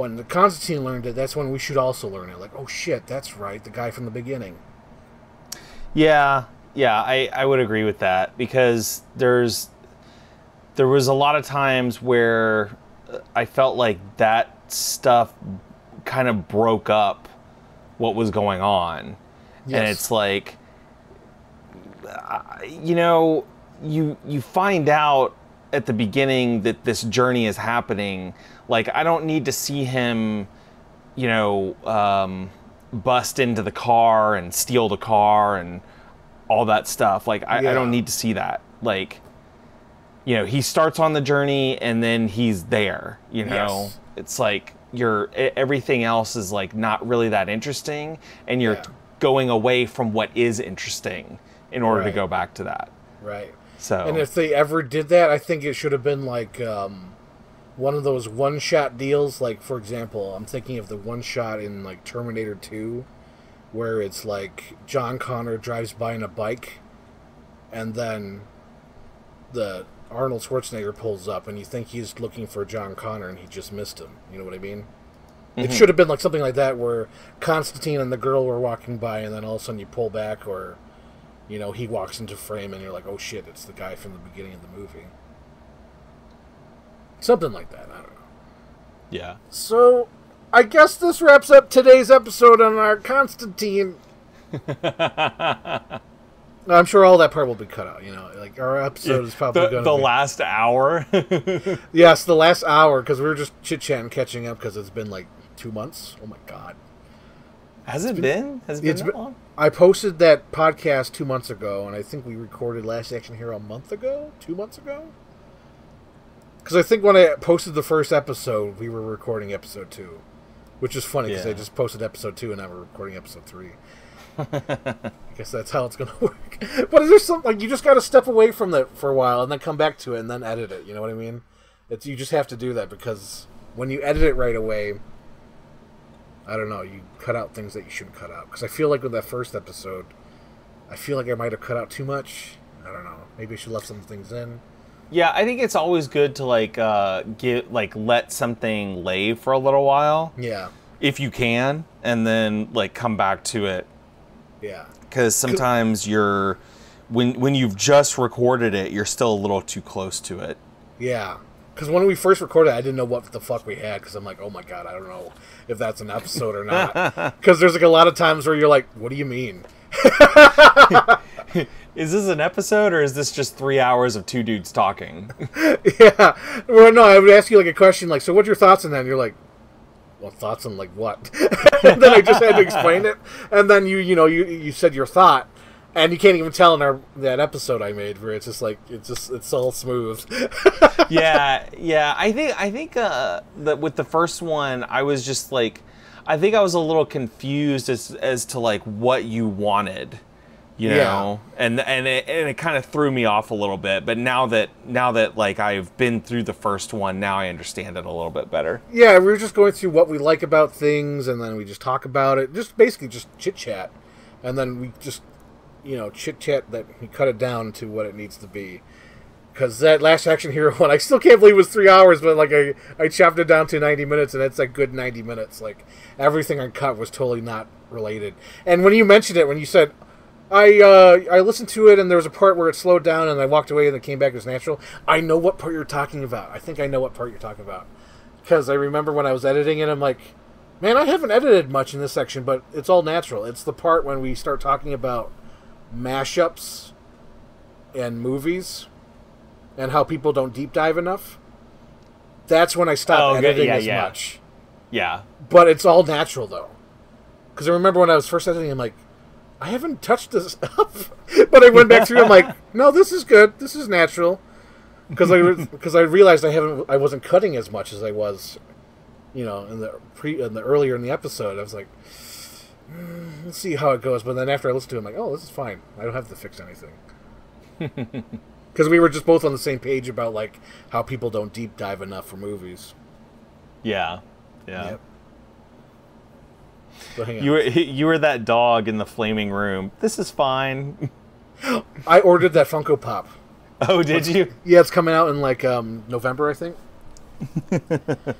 When the Constantine learned it, that's when we should also learn it. Like, oh shit, that's right, the guy from the beginning. Yeah, yeah, I, I would agree with that because there's there was a lot of times where uh, I felt like that stuff kind of broke up what was going on, and it's like uh, you know you you find out at the beginning that this journey is happening. Like I don't need to see him you know, um, bust into the car and steal the car and all that stuff. Like, I, I don't need to see that. Like, you know, he starts on the journey and then he's there. You know, Yes. it's like you're everything else is like not really that interesting, and you're Yeah. going away from what is interesting in order to go back to that. Right. So And if they ever did that, I think it should have been like um, one of those one-shot deals. Like, for example, I'm thinking of the one-shot in like Terminator 2, where it's like John Connor drives by in a bike, and then the Arnold Schwarzenegger pulls up, and you think he's looking for John Connor, and he just missed him. You know what I mean? It should have been like something like that, where Constantine and the girl were walking by, and then all of a sudden you pull back, or you know, he walks into frame and you're like, oh shit, it's the guy from the beginning of the movie. Something like that, I don't know. yeah. So, I guess this wraps up today's episode on our Constantine. I'm sure all that part will be cut out, you know. Like, our episode is probably The, going the be... last hour. Yes, the last hour, because we were just chit-chatting, catching up, because it's been like two months. Oh my god. Has it been? Has it been It's that been- long? I posted that podcast two months ago, and I think we recorded Last Action Hero a month ago, two months ago. Because I think when I posted the first episode, we were recording episode two, which is funny because I just posted episode two and now we're recording episode three. I guess that's how it's gonna work. But is there something like you just got to step away from it for a while and then come back to it and then edit it? You know what I mean? It's you just have to do that because when you edit it right away, I don't know. You cut out things that you shouldn't cut out. Because I feel like with that first episode, I feel like I might have cut out too much. I don't know. Maybe I should left some things in. Yeah, I think it's always good to like uh, get like let something lay for a little while Yeah, if you can, and then like come back to it yeah, because sometimes you're when when you've just recorded it, you're still a little too close to it. yeah. Because when we first recorded, I didn't know what the fuck we had. Because I'm like, oh my god, I don't know if that's an episode or not. Because there's like a lot of times where you're like, what do you mean? is this an episode or is this just three hours of two dudes talking? yeah. Well, no, I would ask you like a question, like, so what's your thoughts on that? And you're like, well, thoughts on like what? and then I just had to explain it, and then you, you know, you you said your thought, and you can't even tell in our that episode I made where it's just like it's just it's all smooth. yeah, yeah. I think I think uh, that with the first one, I was just like, I think I was a little confused as as to like what you wanted, you Yeah. know, and and it, and it kind of threw me off a little bit. But now that now that like I've been through the first one, now I understand it a little bit better. yeah, we were just going through what we like about things, and then we just talk about it, just basically just chit chat, and then we just you know chit chat that we cut it down to what it needs to be. Because that last action hero one, I still can't believe it was three hours, but like I, I chopped it down to ninety minutes, and it's a good ninety minutes. Like everything I cut was totally not related. And when you mentioned it, when you said, I uh, I listened to it, and there was a part where it slowed down, and I walked away, and it came back as natural. I know what part you're talking about. I think I know what part you're talking about because I remember when I was editing it, I'm like, man, I haven't edited much in this section, but it's all natural. It's the part when we start talking about mashups and movies and how people don't deep dive enough. That's when I stop Oh, editing yeah, as yeah. much. Yeah, But it's all natural though, because I remember when I was first editing, I'm like, I haven't touched this up, but I went back through. I'm like, no, this is good. This is natural, because I because I realized I haven't I wasn't cutting as much as I was, you know, in the pre in the earlier in the episode. I was like, "Hmm, let's see how it goes. But then after I listened to it, I'm like, oh, this is fine. I don't have to fix anything. Because we were just both on the same page about like how people don't deep dive enough for movies. yeah, yeah. Yep. So. You were you were that dog in the flaming room. This is fine. I ordered that Funko Pop. Oh, did you? Yeah, it's coming out in like um, November, I think.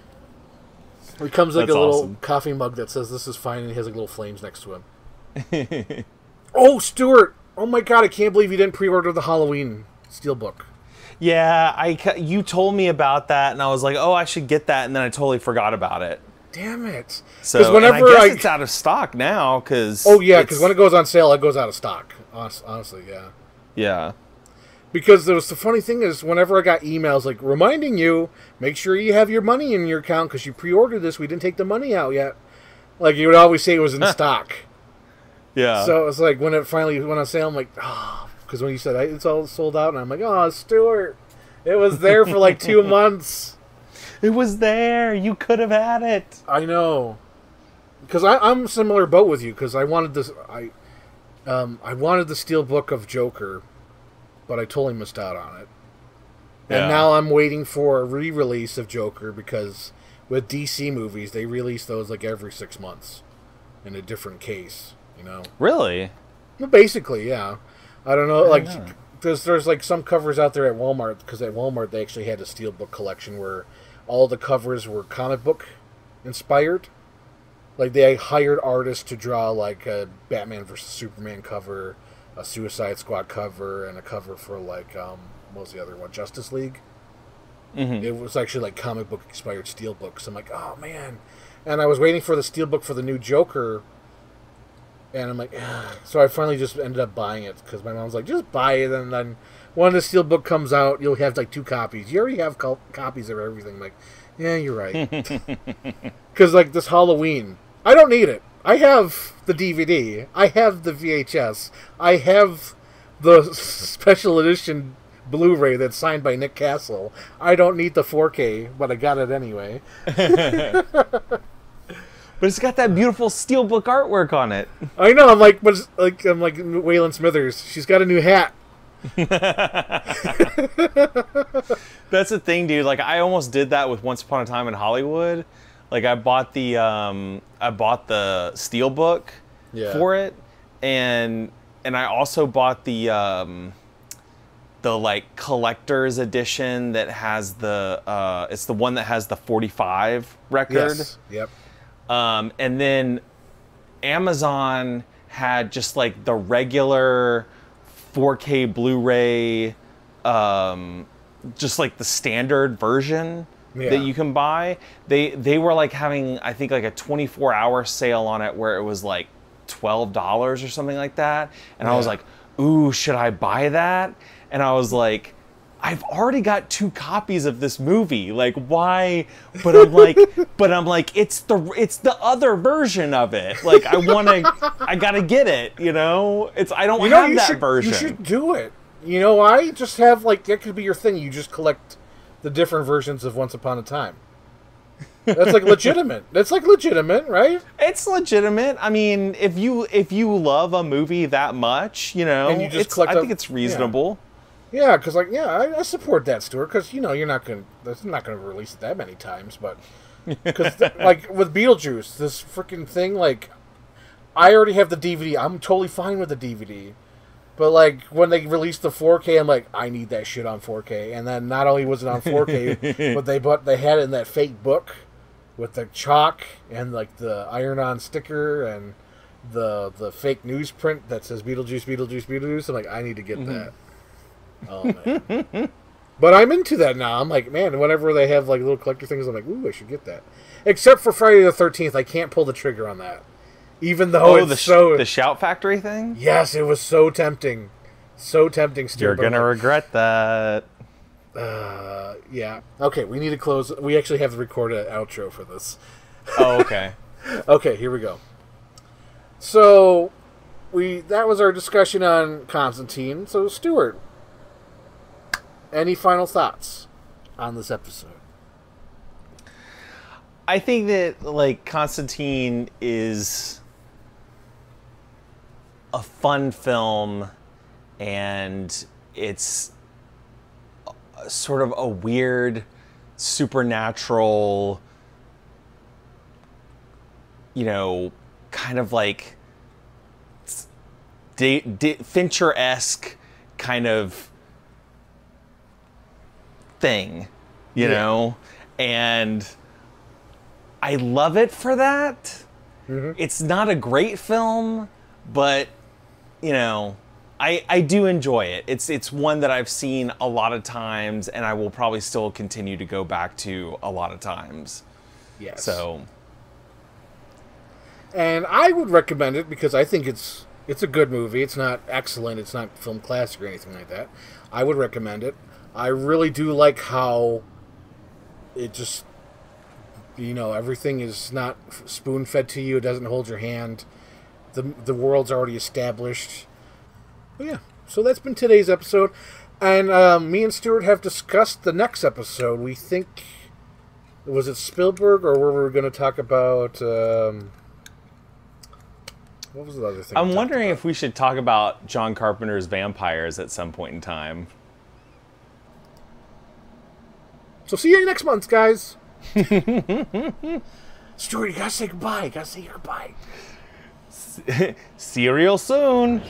it comes like That's a little awesome. coffee mug that says "This is fine," and he has like little flames next to him. oh, Stuart! Oh my God, I can't believe you didn't pre-order the Halloween Steelbook. Yeah, I you told me about that, and I was like, oh, I should get that, and then I totally forgot about it. Damn it! So whenever I guess I, it's out of stock now, because oh yeah, because when it goes on sale, it goes out of stock. Honestly, yeah. yeah, Because there was the funny thing is, whenever I got emails like reminding you, make sure you have your money in your account because you pre-ordered this. We didn't take the money out yet. Like you would always say it was in stock. yeah. So it's like when it finally went on sale, I'm like, oh, because when you said it's all sold out, and I'm like, oh, Stuart, it was there for like two months. it was there. You could have had it. I know, because I'm similar boat with you because I wanted this. I um, I wanted the steel book of Joker, but I totally missed out on it. Yeah. And now I'm waiting for a re-release of Joker because with DC movies they release those like every six months in a different case. You know. Really? Well, basically, yeah. I don't know, like, know. there's there's like some covers out there at Walmart because at Walmart they actually had a steelbook collection where all the covers were comic book inspired. Like they hired artists to draw like a Batman versus Superman cover, a Suicide Squad cover, and a cover for like um what was the other one, Justice League. Mhm. It was actually like comic book inspired steelbooks. I'm like, oh man, and I was waiting for the steelbook for the new Joker and I'm like, "Ugh." so I finally just ended up buying it because my mom's like, just buy it, and then when the steelbook comes out, you'll have like two copies. You already have co- copies of everything. I'm like, yeah, you're right. Because like this Halloween, I don't need it. I have the DVD. I have the VHS. I have the special edition Blu-ray that's signed by Nick Castle. I don't need the 4K, but I got it anyway. But it's got that beautiful steelbook artwork on it. I know. I'm like, but it's like I'm like Waylon Smithers. She's got a new hat. That's the thing, dude. Like I almost did that with Once Upon a Time in Hollywood. Like I bought the um I bought the steelbook Yeah. for it and and I also bought the um the like collector's edition that has the uh it's the one that has the 45 record. Yes. Yep. Um, and then Amazon had just like the regular 4K Blu-ray, um, just like the standard version Yeah. that you can buy. They they were like having I think like a 24 hour sale on it where it was like twelve dollars or something like that, and I was like. ooh, should I buy that? And I was like, I've already got two copies of this movie. Like, why? But I'm like, but I'm like, it's the it's the other version of it. Like, I want to, I gotta get it. You know, it's I don't You know, have that should, version. You should do it. You know I Just have like that could be your thing. You just collect the different versions of Once Upon a Time. That's like legitimate. That's like legitimate, right? It's legitimate. I mean, if you if you love a movie that much, you know, And you just it's, collect I think it's reasonable. Yeah, because like yeah, I, I support that, Stuart. Because you know you're not gonna that's not gonna release it that many times, but because like with Beetlejuice, this freaking thing, like I already have the DVD. I'm totally fine with the DVD. But like when they released the 4K, I'm like, I need that shit on 4K. And then not only was it on 4K, but they but they had it in that fake book with the chalk and like the iron-on sticker and the the fake newsprint that says Beetlejuice, Beetlejuice, Beetlejuice. I'm like, I need to get mm-hmm. that. Oh man. but I'm into that now. I'm like, man, whenever they have like little collector things, I'm like, ooh, I should get that. Except for Friday the 13th, I can't pull the trigger on that. Even though Oh, the so the Shout Factory thing. Yes, it was so tempting. So tempting, Stuart. You're gonna like, regret that. Uh, yeah. Okay, we need to close. We actually have to record an outro for this. Oh, okay. Okay, here we go. So, we that was our discussion on Constantine. So, Stuart, any final thoughts on this episode? I think that like Constantine is a fun film and it's sort of a weird supernatural you know kind of like D- D- Fincher-esque kind of thing, you Yeah. know? And I love it for that. Mm-hmm. It's not a great film, but you know, I I do enjoy it. It's it's one that I've seen a lot of times and I will probably still continue to go back to a lot of times. Yes. So, and I would recommend it because I think it's it's a good movie. It's not excellent. It's not film classic or anything like that. I would recommend it. I really do like how it just you know everything is not spoon fed to you. It doesn't hold your hand. The The world's already established. But yeah, so that's been today's episode, and um, me and Stuart have discussed the next episode. We think was it Spielberg or were we going to talk about? Um, what was the other thing? I'm wondering about? if we should talk about John Carpenter's vampires at some point in time. So see you next month, guys. Stuart, you gotta say goodbye. You gotta say your goodbye. See you real soon.